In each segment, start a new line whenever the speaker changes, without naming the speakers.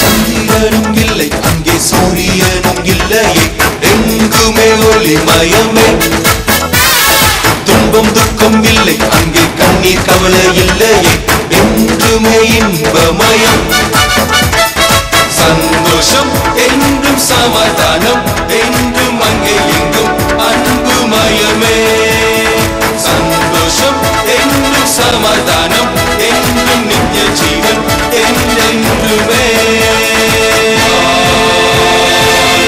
சந்திரனும் இல்லை அங்கே சூரியனும் இல்லையே. எங்குமே ஒளிமயமே துன்பம் துக்கம் இல்லை அங்கே கண்ணீர் கவலை இல்லையே. என்றுமே இன்பமயம். சந்தோஷம் என்றும் சமாதானம் என்றும் அங்கே எங்கும் அன்பு மயமே. சந்தோஷம் என்றும் சமாதானம் என்றும் நித்திய ஜீவன் என்றென்றுமே.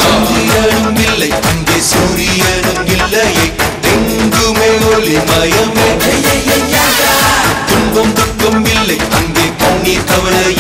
சந்திரனும் இல்லை அங்கே சூரியனும் இல்லையே எங்குமே ஒளிமயமே துன்பம் துக்கம் இல்லை அங்கே கண்ணீர் கவலை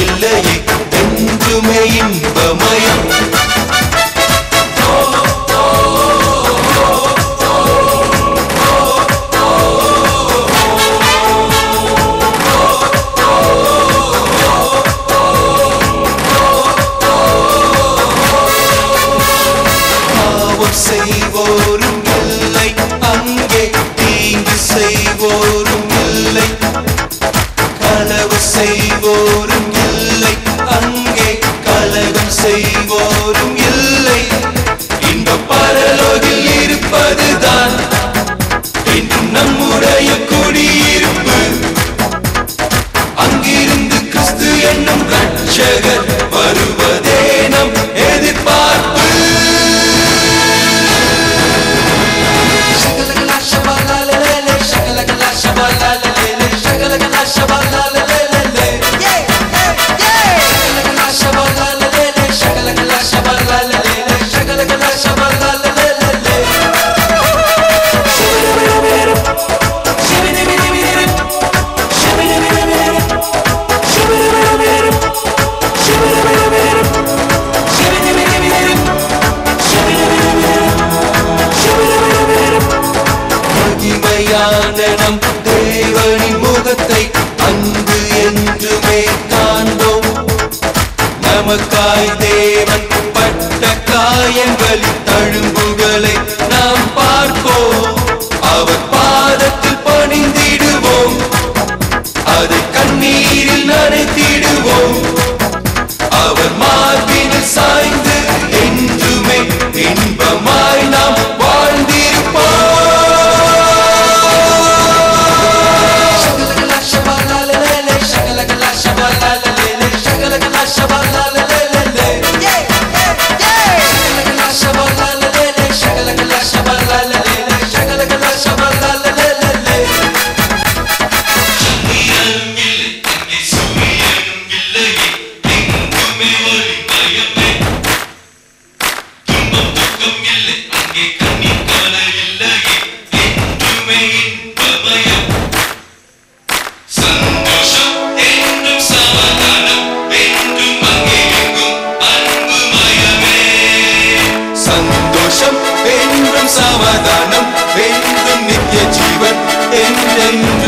காயங்களின் தழும்புகளை நாம் பார்ப்போம். அவர் பாதத்தில் பணிந்திடுவோம். அதை கண்ணீரில் நனைத்திடுவோம். Hallelujah.